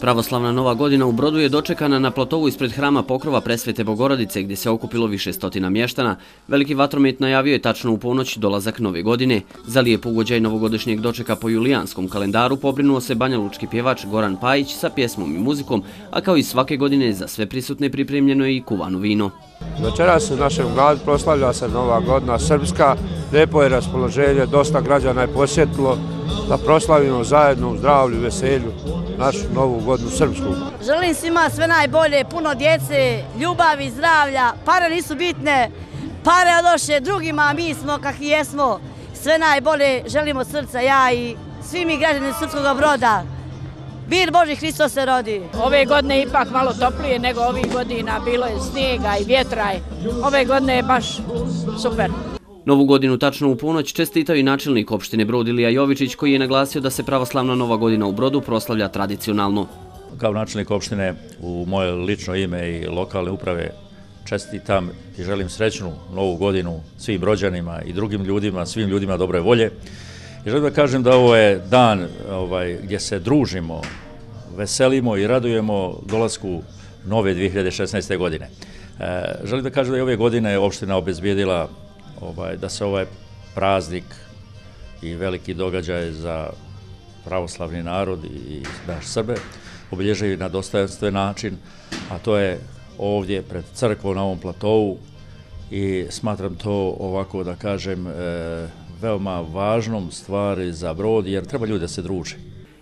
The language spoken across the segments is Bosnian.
Pravoslavna nova godina u Brodu je dočekana na platovu ispred hrama pokrova Presvete Bogorodice gdje se okupilo više stotina mještana. Veliki vatromet najavio je tačno u ponoć dolazak nove godine. Za lijep ugođaj novogodišnjeg dočeka po julijanskom kalendaru pobrinuo se Banja Lučki pjevač Goran Pajić sa pjesmom i muzikom, a kao i svake godine za sve prisutne pripremljeno je i kuvano vino. Večera se u našem gradu proslavlja se nova godina srpska, lijepo je raspoloženje, dosta građana je posjetilo da proslavimo zajedno u zdravlju, veselju našu novu godinu srpsku. Želim svima sve najbolje, puno djece, ljubavi, zdravlja, pare nisu bitne, pare odoše drugima, a mi smo kakvi jesmo, sve najbolje želimo srca, ja i svi mi građani Srpskog broda. Bir Boži Hristo se rodi. Ove godine ipak malo toplije nego ovih godina, bilo je snijega i vjetra. Ove godine je baš super. Novu godinu tačno u ponoć čestitao i načelnik opštine Brod Ilija Jovičić koji je naglasio da se pravoslavna nova godina u Brodu proslavlja tradicionalno. Kao načelnik opštine u moje lično ime i lokalne uprave čestitam i želim srećnu novu godinu svim brođanima i drugim ljudima, svim ljudima dobre volje. I želim da kažem da ovo je dan ovaj, gdje se družimo, veselimo i radujemo dolasku nove 2016. godine. E, želim da kažem da je ove godine opština obezbijedila ovaj, da se ovaj praznik i veliki događaj za pravoslavni narod i naš Srbe obilježaju na dostojanstven način, a to je ovdje pred crkvom na ovom platovu i smatram to ovako da kažem e, veoma važnom stvari za brod jer treba ljudi da se druže.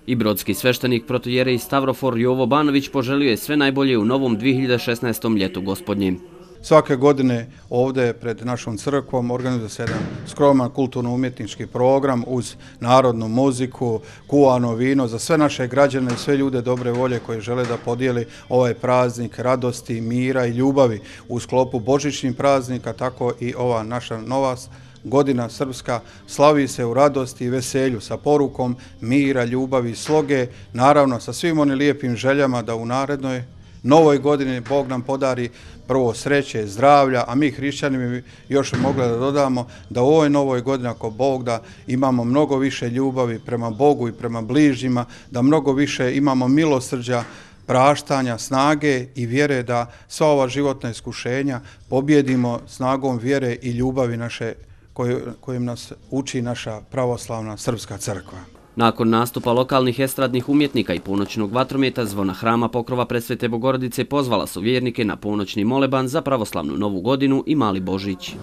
I brodski sveštenik protojere i Stavrofor Jovo Banović poželio je sve najbolje u novom 2016. ljetu gospodnjim. Svake godine ovde pred našom crkvom organizuje se jedan skroman kulturno-umjetnički program uz narodnu muziku, kuvano vino za sve naše građane i sve ljude dobre volje koje žele da podijeli ovaj praznik radosti, mira i ljubavi u sklopu božićnih praznika, tako i ova naša nova godina srpska slavi se u radosti i veselju sa porukom mira, ljubavi i sloge, naravno sa svim onim lijepim željama da u narednoj novoj godini Bog nam podari prvo sreće, zdravlja, a mi hrišćani bi još mogli da dodamo da u ovoj novoj godini, ako Bog da, imamo mnogo više ljubavi prema Bogu i prema bližnjima, da mnogo više imamo milosrđa, praštanja, snage i vjere da sva ova životna iskušenja pobjedimo snagom vjere i ljubavi naše kojim nas uči naša pravoslavna srpska crkva. Nakon nastupa lokalnih estradnih umjetnika i ponoćnog vatrometa, zvona hrama pokrova presvete Bogorodice pozvala su vjernike na ponoćni moleban za pravoslavnu novu godinu i mali Božić.